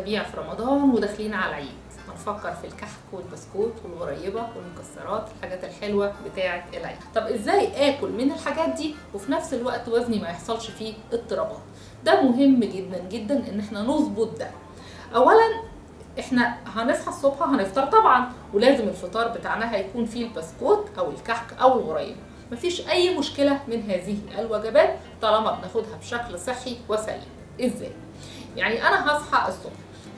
الجميع في رمضان وداخلين على العيد. هنفكر في الكحك والبسكوت والغريبة والمكسرات الحاجات الحلوة بتاعة العيد. طب إزاي آكل من الحاجات دي وفي نفس الوقت وزني ما يحصلش فيه اضطرابات؟ ده مهم جدا جدا إن إحنا نظبط ده. اولا إحنا هنصحى الصبح هنفطر طبعا ولازم الفطار بتاعنا هيكون فيه البسكوت أو الكحك أو الغريبة مفيش أي مشكلة من هذه الوجبات طالما بناخدها بشكل صحي وسليم. إزاي؟ يعني أنا هصحى الصبح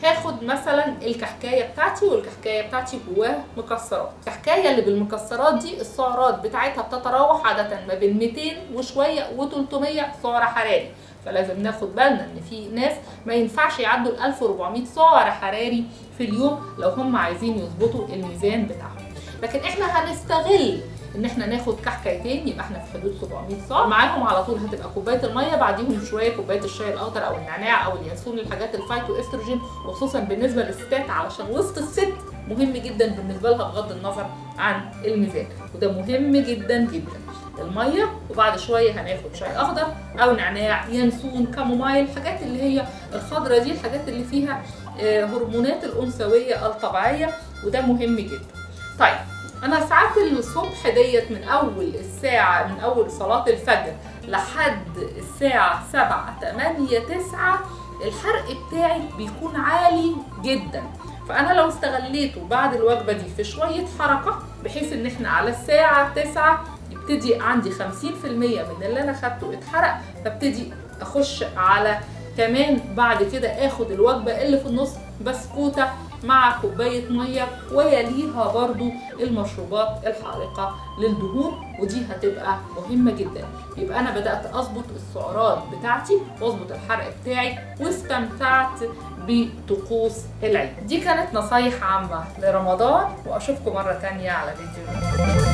هاخد مثلا الكحكاية بتاعتي والكحكاية بتاعتي جواها مكسرات. الكحكاية اللي بالمكسرات دي السعرات بتاعتها بتتراوح عادة ما بين 200 وشوية و300 سعر حراري. فلازم ناخد بالنا إن في ناس ما ينفعش يعدوا ال 1400 سعر حراري في اليوم لو هم عايزين يظبطوا الميزان بتاعهم. لكن إحنا هنستغل إن إحنا ناخد كحكايتين يبقى إحنا في حدود 700 سعر معاهم على طول هتبقى كوباية المية بعديهم شوية كوباية الشاي الأخضر أو النعناع أو اليانسون الحاجات ال phytoestrogen وخصوصا بالنسبة للستات علشان وسط الست مهم جدا بالنسبة لها بغض النظر عن الميزان وده مهم جدا جدا. المية وبعد شوية هناخد شاي أخضر أو نعناع ينسون chamomile الحاجات اللي هي الخضرة دي الحاجات اللي فيها هرمونات الأنثوية الطبيعية وده مهم جدا. طيب أنا ساعات الصبح ديت من أول الساعة من أول صلاة الفجر لحد الساعة سبعة تمانية تسعة الحرق بتاعي بيكون عالي جدا. فأنا لو استغليته بعد الوجبة دي في شوية حركة بحيث إن إحنا على الساعة تسعة يبتدي عندي خمسين في المية من اللي أنا خدته اتحرق فابتدي أخش على كمان بعد كده آخد الوجبة اللي في النص بسكوتة مع كوباية مية ويليها برضو المشروبات الحارقة للدهون ودي هتبقى مهمة جدا. يبقى أنا بدأت أظبط السعرات بتاعتي وأظبط الحرق بتاعي واستمتعت بطقوس العيد. دي كانت نصايح عامة لرمضان وأشوفكم مرة تانية على فيديو.